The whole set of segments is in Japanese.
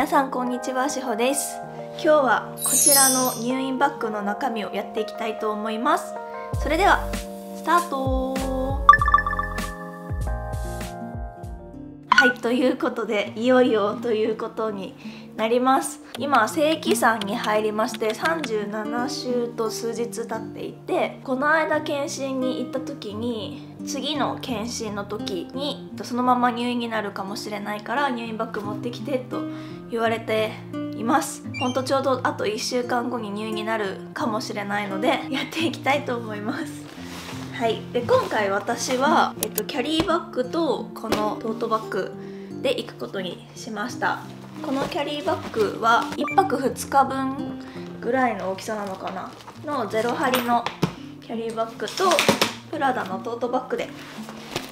皆さんこんにちはしほです。今日はこちらの入院バッグの中身をやっていきたいと思います。それではスタート。はいということでいよいよということになります。今正規算に入りまして37週と数日経っていてこの間検診に行った時に次の検診の時にそのまま入院になるかもしれないから入院バッグ持ってきてと言われています。ほんとちょうどあと1週間後に入院になるかもしれないのでやっていきたいと思います。はい。で今回私は、えっと、キャリーバッグとこのトートバッグで行くことにしました。このキャリーバッグは1泊2日分ぐらいの大きさなのかな？のゼロ針のキャリーバッグとプラダのトートバッグで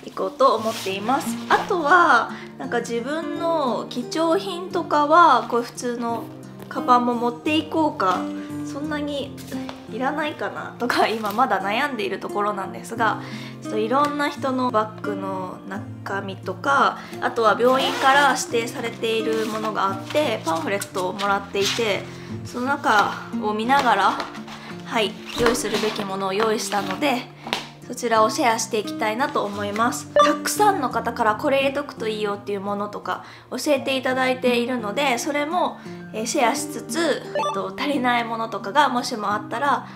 行こうと思っています。あとはなんか自分の貴重品とかはこう普通のカバンも持っていこうか。そんなにいらないかなとか今まだ悩んでいるところなんですがいろんな人のバッグの中身とかあとは病院から指定されているものがあってパンフレットをもらっていてその中を見ながらはい用意するべきものを用意したのでそちらをシェアしていきたいなと思います。たくさんの方からこれ入れとくといいよっていうものとか教えていただいているのでそれもシェアしつつ、えっと、足りないものとかがもしもあったら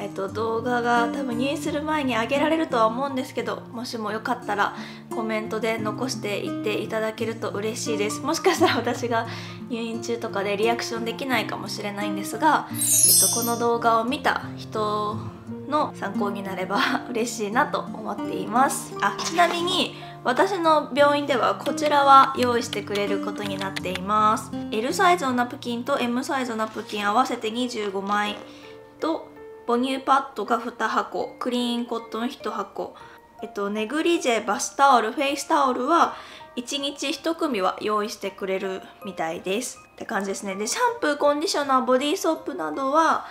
えっと、動画が多分入院する前に上げられるとは思うんですけどもしもよかったらコメントで残していっていただけると嬉しいです。もしかしたら私が入院中とかでリアクションできないかもしれないんですが、えっと、この動画を見た人の参考になれば 嬉しいなと思っています。あちなみに私の病院ではこちらは用意してくれることになっています。L サイズのナプキンと M サイズのナプキン合わせて25枚と母乳パッドが2箱クリーンコットン1箱。えっとネグリジェバスタオルフェイスタオルは1日1組は用意してくれるみたいです。って感じですね。でシャンプーコンディショナーボディーソープなどは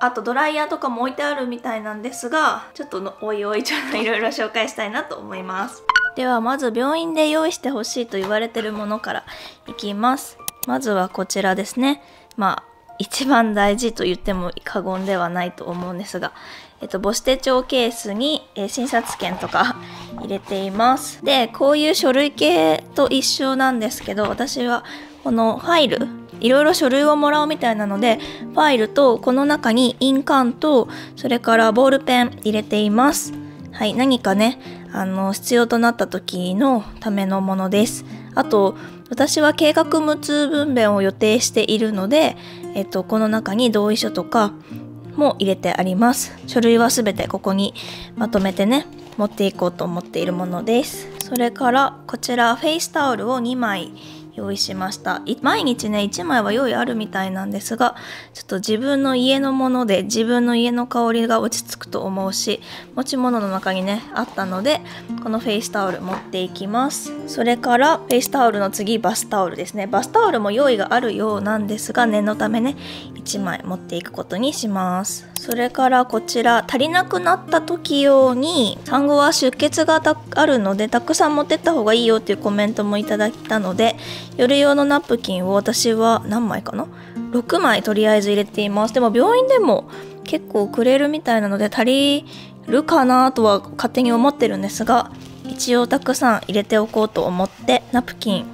あとドライヤーとかも置いてあるみたいなんですがちょっとのおいおいちょっといろいろ紹介したいなと思います。ではまず病院で用意してほしいと言われてるものからいきます。まずはこちらですね。まあ一番大事と言っても過言ではないと思うんですが、えっと、母子手帳ケースに、えー、診察券とか入れています。でこういう書類系と一緒なんですけど私はこのファイルいろいろ書類をもらうみたいなのでファイルとこの中に印鑑とそれからボールペン入れています。はい何かねあの必要となった時のためのものです。あと私は計画無痛分娩を予定しているので、えっと、この中に同意書とかも入れてあります。書類はすべてここにまとめてね持っていこうと思っているものです。それからこちらフェイスタオルを2枚用意しました。毎日ね1枚は用意あるみたいなんですがちょっと自分の家のもので自分の家の香りが落ち着くと思うし持ち物の中にねあったのでこのフェイスタオル持っていきます。それからフェイスタオルの次バスタオルですね。バスタオルも用意があるようなんですが念のためね1枚持っていくことにします。それからこちら足りなくなった時用に産後は出血があるのでたくさん持ってった方がいいよっていうコメントもいただいたので夜用のナプキンを私は何枚かな？6枚とりあえず入れています。でも病院でも結構くれるみたいなので足りるかなとは勝手に思ってるんですが一応たくさん入れておこうと思ってナプキン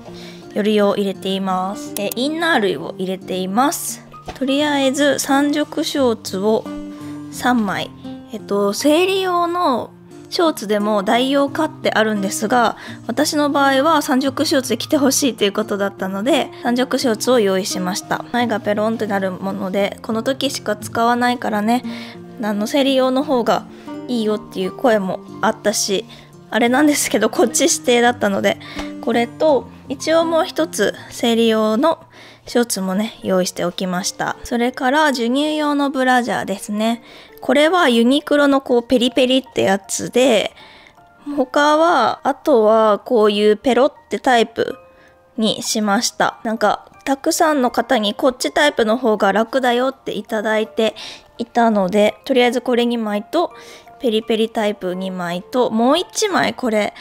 夜用入れています。えインナー類を入れています。とりあえず三色ショーツを3枚。えっと生理用のショーツでも代用化ってあるんですが私の場合は三色ショーツで着てほしいということだったので三色ショーツを用意しました。前がペロンってなるものでこの時しか使わないからねあの生理用の方がいいよっていう声もあったしあれなんですけどこっち指定だったのでこれと一応もう一つ生理用のショーツもね用意しておきました。それから授乳用のブラジャーですね。これはユニクロのこうペリペリってやつで他はあとはこういうペロってタイプにしました。なんかたくさんの方にこっちタイプの方が楽だよっていただいていたのでとりあえずこれ2枚とペリペリタイプ2枚ともう1枚これ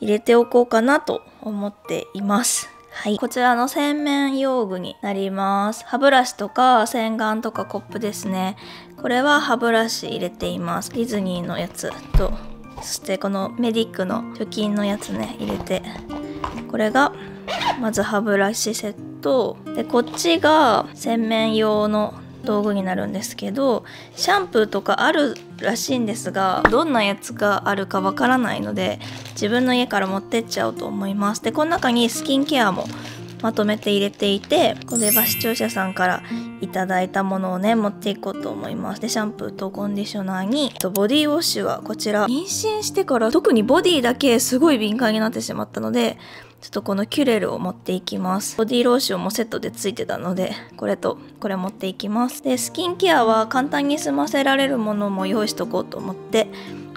入れておこうかなと思っています。はい。こちらの洗面用具になります。歯ブラシとか洗顔とかコップですね。これは歯ブラシ入れています。ディズニーのやつと、そしてこのメディックの除菌のやつね、入れて。これが、まず歯ブラシセット。で、こっちが洗面用の道具になるんですけどシャンプーとかあるらしいんですがどんなやつがあるかわからないので自分の家から持ってっちゃおうと思います。でこの中にスキンケアもまとめて入れていてこれは視聴者さんからいただいたものをね持っていこうと思います。でシャンプーとコンディショナーにボディウォッシュはこちら。妊娠してから特にボディだけすごい敏感になってしまったのでちょっとこのキュレルを持っていきます。ボディローションもセットで付いてたので、これとこれ持っていきます。で、スキンケアは簡単に済ませられるものも用意しとこうと思って、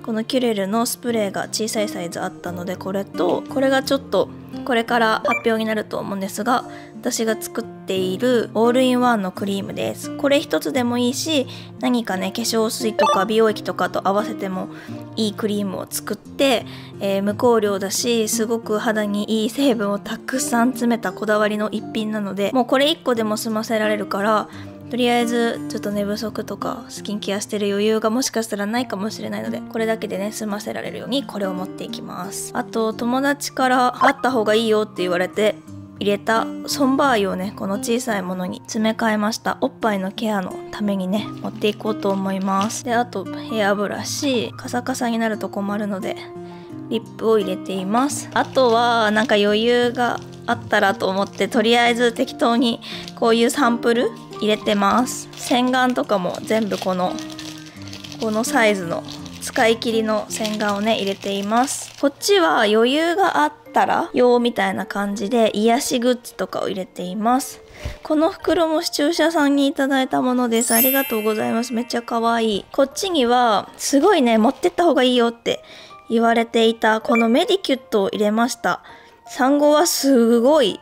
このキュレルのスプレーが小さいサイズあったのでこれとこれがちょっとこれから発表になると思うんですが私が作っているオールインワンのクリームです。これ一つでもいいし何かね化粧水とか美容液とかと合わせてもいいクリームを作って、えー、無香料だしすごく肌にいい成分をたくさん詰めたこだわりの一品なのでもうこれ1個でも済ませられるからとりあえずちょっと寝不足とかスキンケアしてる余裕がもしかしたらないかもしれないのでこれだけでね済ませられるようにこれを持っていきます。あと友達からあった方がいいよって言われて入れたソンバー油をねこの小さいものに詰め替えました。おっぱいのケアのためにね持っていこうと思います。であとヘアブラシカサカサになると困るのでリップを入れています。あとはなんか余裕があったらと思ってとりあえず適当にこういうサンプル入れてます。洗顔とかも全部このこのサイズの使い切りの洗顔をね入れています。こっちは余裕があったら用みたいな感じで癒しグッズとかを入れています。この袋も視聴者さんにいただいたものです。ありがとうございます。めっちゃ可愛い。こっちにはすごいね持ってった方がいいよって言われていたこのメディキュットを入れました。産後はすごい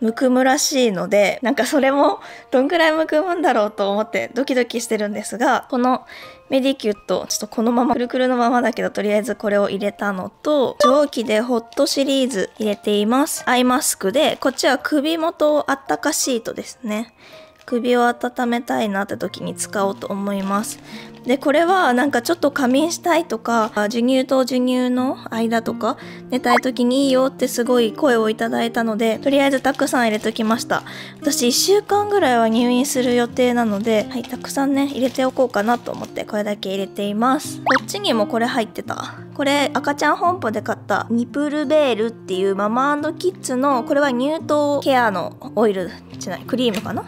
むくむらしいので、なんかそれもどんくらいむくむんだろうと思ってドキドキしてるんですが、このメディキュット、ちょっとこのままくるくるのままだけど、とりあえずこれを入れたのと、蒸気でホットシリーズ入れています。アイマスクで、こっちは首元あったかシートですね。首を温めたいなって時に使おうと思います。でこれはなんかちょっと仮眠したいとか授乳と授乳の間とか寝たい時にいいよってすごい声をいただいたのでとりあえずたくさん入れときました。私1週間ぐらいは入院する予定なのではいたくさんね入れておこうかなと思ってこれだけ入れています。こっちにもこれ入ってた。これ赤ちゃん本舗で買った。ニプルベールっていうママキッズのこれは乳頭ケアのオイルじゃないクリームかな？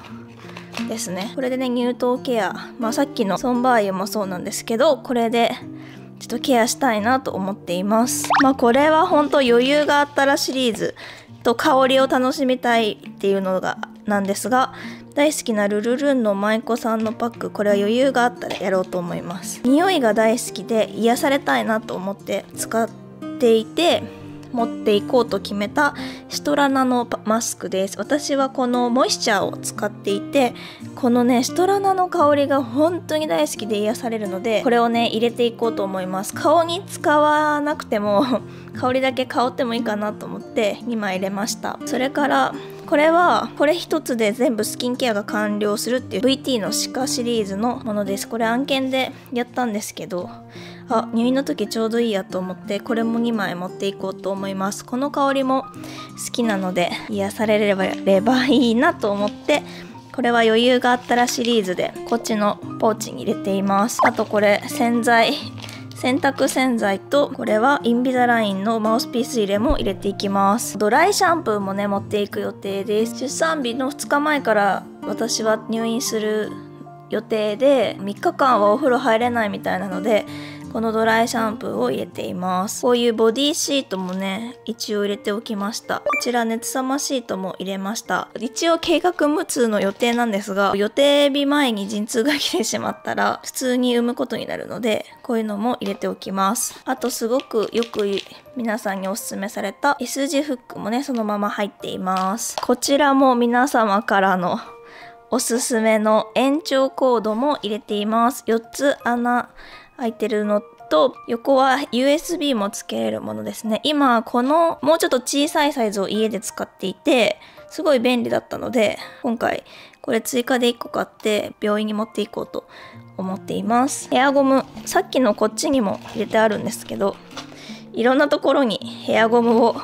ですね。これでね乳頭ケア、まあ、さっきのソンバー油もそうなんですけどこれでちょっとケアしたいなと思っています。まあこれは本当余裕があったらシリーズと香りを楽しみたいっていうのがなんですが大好きなルルルンの舞妓さんのパックこれは余裕があったらやろうと思います。匂いが大好きで癒されたいなと思って使っていて持っていこうと決めたシトラナのマスクです。私はこのモイスチャーを使っていてこのねシトラナの香りが本当に大好きで癒されるのでこれをね入れていこうと思います。顔に使わなくても香りだけ香ってもいいかなと思って2枚入れました。それからこれはこれ一つで全部スキンケアが完了するっていう VT のシカシリーズのものです。これ案件でやったんですけどあ入院の時ちょうどいいやと思ってこれも2枚持っていこうと思います。この香りも好きなので癒されればればいいなと思ってこれは余裕があったらシリーズでこっちのポーチに入れています。あとこれ洗剤洗濯洗剤とこれはインビザラインのマウスピース入れも入れていきます。ドライシャンプーもね持っていく予定です。出産日の2日前から私は入院する予定で3日間はお風呂入れないみたいなのでこのドライシャンプーを入れています。こういうボディシートもね一応入れておきました。こちら熱さまシートも入れました。一応計画無痛の予定なんですが予定日前に陣痛が来てしまったら普通に産むことになるのでこういうのも入れておきます。あとすごくよく皆さんにおすすめされた S 字フックもねそのまま入っています。こちらも皆様からのおすすめの延長コードも入れています。4つ穴開いてるのと横は USB もつけれるものですね。今このもうちょっと小さいサイズを家で使っていてすごい便利だったので今回これ追加で1個買って病院に持っていこうと思っています。ヘアゴムさっきのこっちにも入れてあるんですけどいろんなところにヘアゴムを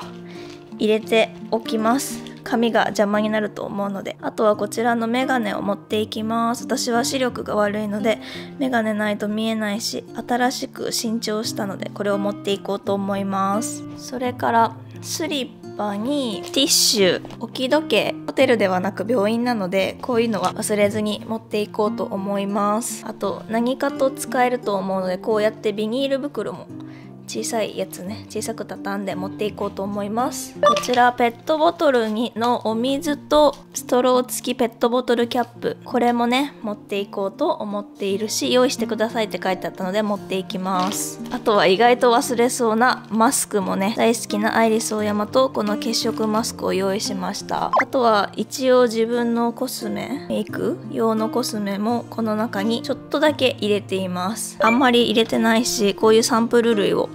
入れておきます。髪が邪魔になると思うのであとはこちらのメガネを持っていきます。私は視力が悪いのでメガネないと見えないし新しく新調したのでこれを持っていこうと思います。それからスリッパにティッシュ置き時計ホテルではなく病院なのでこういうのは忘れずに持っていこうと思います。あと何かと使えると思うのでこうやってビニール袋も小さいやつね小さく畳んで持っていこうと思います。こちらペットボトルにのお水とストロー付きペットボトルキャップこれもね持っていこうと思っているし用意してくださいって書いてあったので持っていきます。あとは意外と忘れそうなマスクもね大好きなアイリスオーヤマとこの血色マスクを用意しました。あとは一応自分のコスメメイク用のコスメもこの中にちょっとだけ入れています。あんまり入れてないしこういうサンプル類を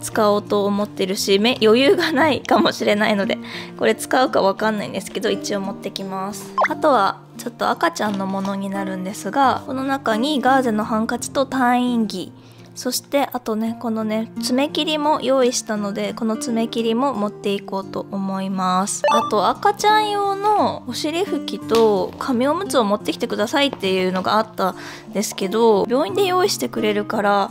使おうと思ってるし余裕がないかもしれないのでこれ使うかわかんないんですけど一応持ってきます。あとはちょっと赤ちゃんのものになるんですがこの中にガーゼのハンカチと退院着そしてあとねこのね爪切りも用意したのでこの爪切りも持っていこうと思います。あと赤ちゃん用のお尻拭きと紙おむつを持ってきてくださいっていうのがあったんですけど病院で用意してくれるから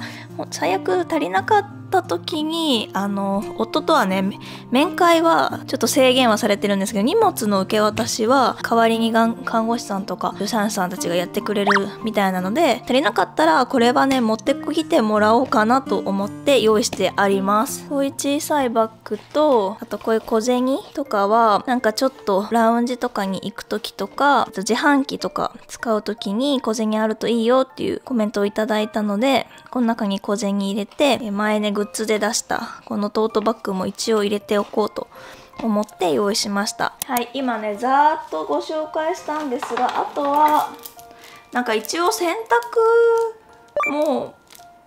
最悪足りなかったった時にあの夫とはね面会はちょっと制限はされてるんですけど荷物の受け渡しは代わりにがん看護師さんとか助産師さんたちがやってくれるみたいなので足りなかったらこれはね持ってきてもらおうかなと思って用意してあります。こういう小さいバッグとあとこういう小銭とかはなんかちょっとラウンジとかに行く時とかあと自販機とか使う時に小銭あるといいよっていうコメントをいただいたのでこの中に小銭入れて前ねグッズで出したこのトートバッグも一応入れておこうと思って用意しました。はい今ねざーっとご紹介したんですがあとはなんか一応洗濯も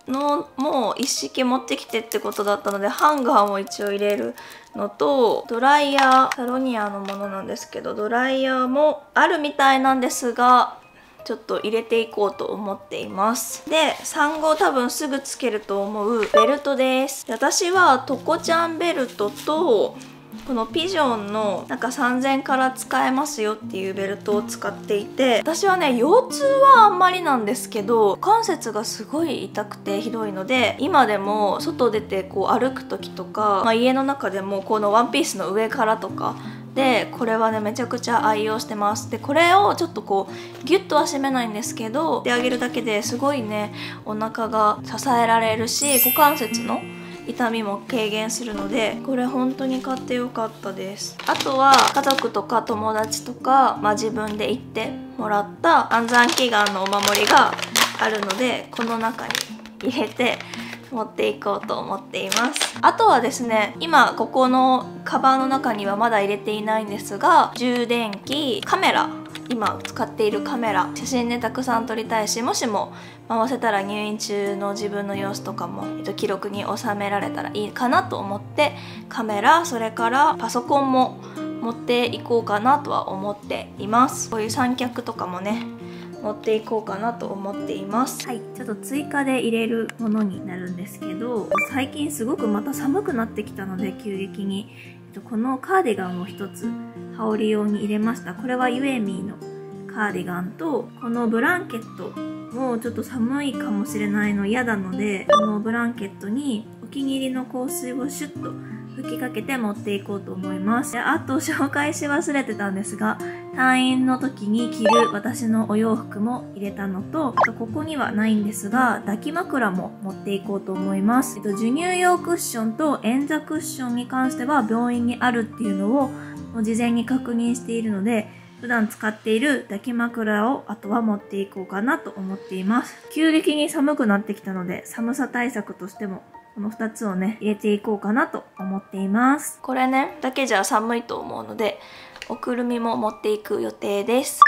のもう一式持ってきてってことだったのでハンガーも一応入れるのとドライヤーサロニアのものなんですけどドライヤーもあるみたいなんですがちょっと入れていこうと思っています。で産後多分すぐつけると思うベルトです。私はトコちゃんベルトとこのピジョンのなんか3000から使えますよっていうベルトを使っていて私はね腰痛はあんまりなんですけど関節がすごい痛くてひどいので今でも外出てこう歩く時とか、まあ、家の中でもこのワンピースの上からとかでこれはねめちゃくちゃ愛用してます。でこれをちょっとこうギュッとは締めないんですけどであげるだけですごいねお腹が支えられるし股関節の痛みも軽減するのでこれ本当に買ってよかったです。あとは家族とか友達とか、まあ、自分で行ってもらった安産祈願のお守りがあるのでこの中に入れて持っていこうと思っています。あとはですね今ここのカバンの中にはまだ入れていないんですが充電器カメラ今使っているカメラ写真ねたくさん撮りたいしもしも回せたら入院中の自分の様子とかも、えっと、記録に収められたらいいかなと思ってカメラそれからパソコンも持っていこうかなとは思っています。こういう三脚とかもね持っていこうかなと思っています。はいちょっと追加で入れるものになるんですけど最近すごくまた寒くなってきたので急激に。このカーディガンを一つ羽織用に入れました。これはユエミーのカーディガンとこのブランケットもうちょっと寒いかもしれないの嫌なのでこのブランケットにお気に入りの香水をシュッと吹きかけて持っていこうと思います。あと紹介し忘れてたんですが、退院の時に着る私のお洋服も入れたのと、あとここにはないんですが、抱き枕も持っていこうと思います。えっと、授乳用クッションと円座クッションに関しては病院にあるっていうのをもう事前に確認しているので、普段使っている抱き枕をあとは持っていこうかなと思っています。急激に寒くなってきたので寒さ対策としてもこの2つをね入れていこうかなと思っています。これねだけじゃ寒いと思うのでおくるみも持っていく予定です。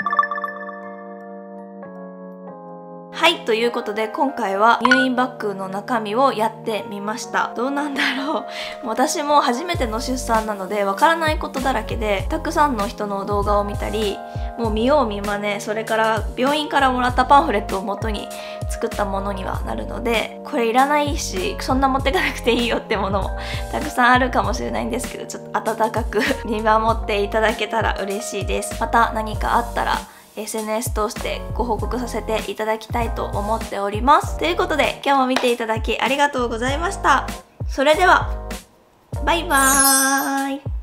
はいということで今回は入院バッグの中身をやってみました。どうなんだろう。私も初めての出産なのでわからないことだらけでたくさんの人の動画を見たりもう見よう見まねそれから病院からもらったパンフレットを元に作ったものにはなるのでこれいらないしそんな持ってかなくていいよってものも たくさんあるかもしれないんですけどちょっと温かく 見守っていただけたら嬉しいです。また何かあったら SNS 通してご報告させていただきたいと思っております。ということで今日も見ていただきありがとうございました。それではバイバーイ。